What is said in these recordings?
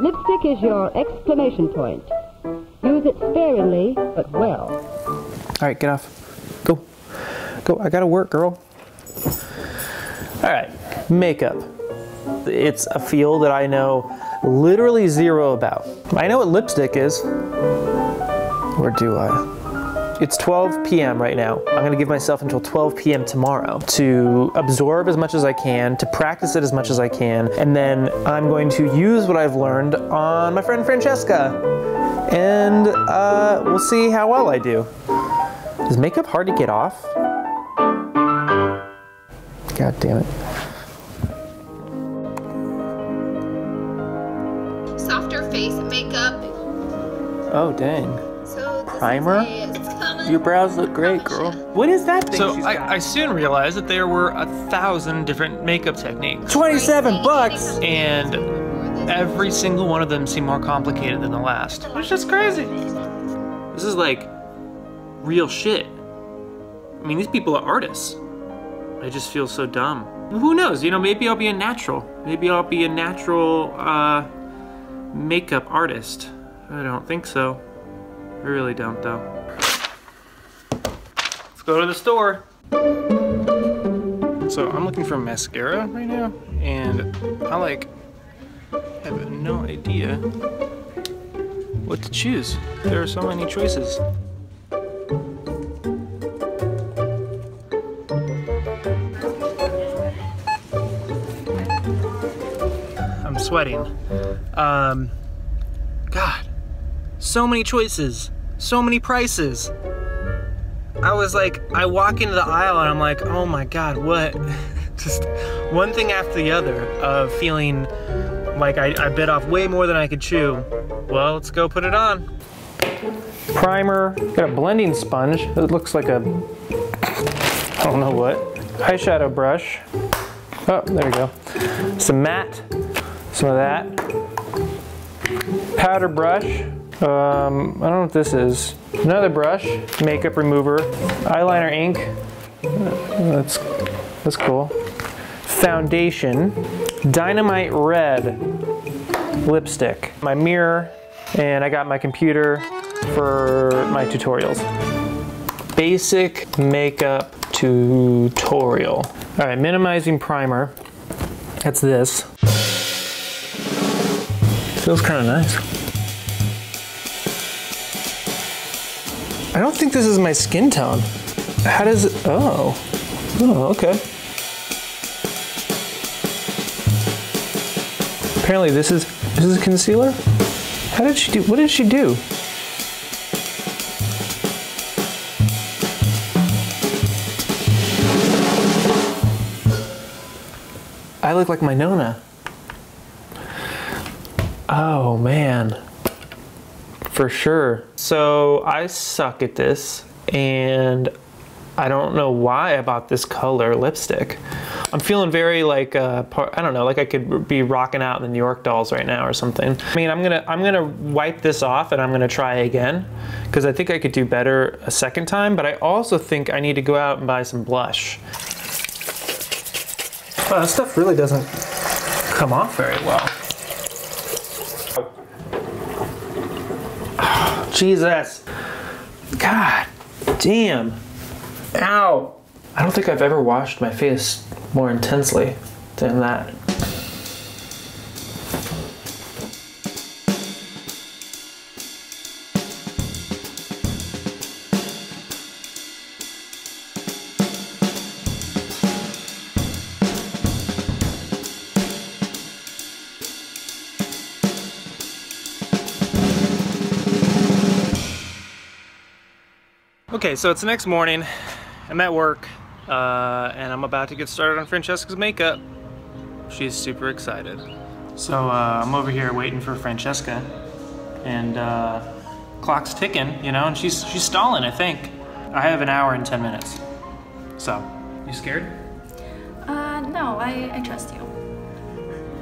Lipstick is your exclamation point. Use it sparingly, but well. All right, get off. Go. Go. I gotta work, girl. All right, makeup. It's a field that I know literally zero about. I know what lipstick is. Or do I? It's 12 p.m. right now. I'm gonna give myself until 12 p.m. tomorrow to absorb as much as I can, to practice it as much as I can, and then I'm going to use what I've learned on my friend Francesca. And uh, we'll see how well I do. Is makeup hard to get off? God damn it. Softer face makeup. Oh, dang. So Primer? Your brows look great, girl. What is that thing So she's I? I soon realized that there were a thousand different makeup techniques, 27 bucks! and every single one of them seemed more complicated than the last. It's just crazy. This is like real shit. I mean, these people are artists. I just feel so dumb. Who knows? You know, maybe I'll be a natural. Maybe I'll be a natural uh, makeup artist. I don't think so. I really don't, though. Go to the store. So I'm looking for mascara right now, and I like have no idea what to choose. There are so many choices. I'm sweating. Um, God, so many choices, so many prices. I was like, I walk into the aisle and I'm like, oh my God, what? Just one thing after the other of feeling like I, I bit off way more than I could chew. Well, let's go put it on. Primer, got a blending sponge. It looks like a, I don't know what. Eyeshadow brush. Oh, there we go. Some matte, some of that. Powder brush. Um, I don't know what this is. Another brush, makeup remover, eyeliner ink. That's that's cool. Foundation, dynamite red lipstick. My mirror, and I got my computer for my tutorials. Basic makeup tutorial. All right, minimizing primer. That's this. Feels kind of nice. I don't think this is my skin tone. How does it, oh. Oh, okay. Apparently this is, this is a concealer? How did she do, what did she do? I look like my Nona. Oh man. For sure. So I suck at this and I don't know why I bought this color lipstick. I'm feeling very like uh, I don't know, like I could be rocking out in the New York Dolls right now or something. I mean, I'm gonna I'm gonna wipe this off and I'm gonna try again because I think I could do better a second time. But I also think I need to go out and buy some blush. Wow, this stuff really doesn't come off very well. Jesus. God damn. Ow. I don't think I've ever washed my face more intensely than that. Okay, so it's the next morning. I'm at work, uh, and I'm about to get started on Francesca's makeup. She's super excited. So uh, I'm over here waiting for Francesca, and uh, clock's ticking, you know, and she's she's stalling. I think I have an hour and ten minutes. So, you scared? Uh, no, I, I trust you.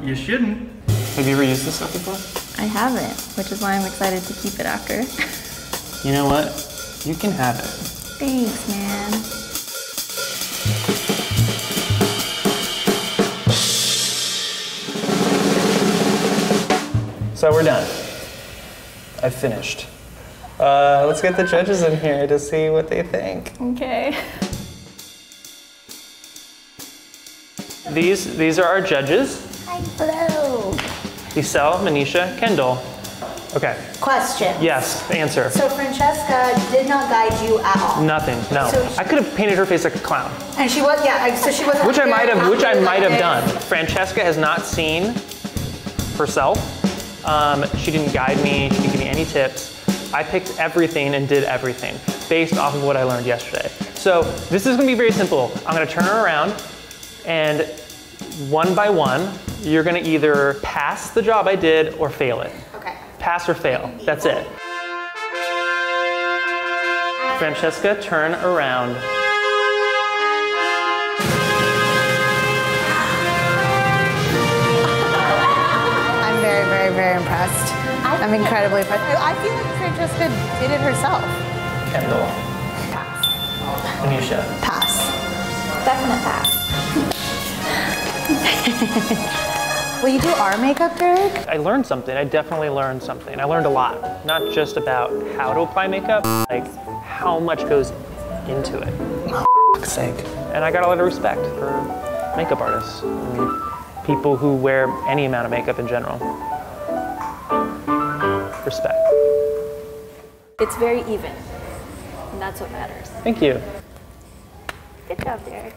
You shouldn't. Have you ever used this stuff before? I haven't, which is why I'm excited to keep it after. You know what? You can have it. Thanks, man. So So we're done. I finished. Uh, let's get the judges in here to see what they think. Okay. These these are our judges. Hi, Hello. Isel, Manisha, Kendall. Okay. Question. Yes. Answer. So Francesca did not guide you at all. Nothing. No. So- I could have painted her face like a clown, And she was, yeah, so she wasn't. which I might have, which I might have done. Francesca has not seen herself. Um, she didn't guide me. She didn't give me any tips. I picked everything and did everything based off of what I learned yesterday. So this is gonna be very simple. I'm gonna turn her around, and one by one, you're gonna either pass the job I did or fail it. Okay. Pass or fail. That's it. Francesca, turn around. I'm very, very, very impressed. I'm incredibly impressed. I I feel like Francesca did it herself. Kendall. Pass. Anisha. Pass. Definite pass. Will you do our makeup, Derrick? I learned something. I definitely learned something. I learned a lot. Not just about how to apply makeup, like how much goes into it. Fuck's sake. And I got a lot of respect for makeup artists and people who wear any amount of makeup in general. Respect. It's very even. And that's what matters. Thank you. Good job, Derrick.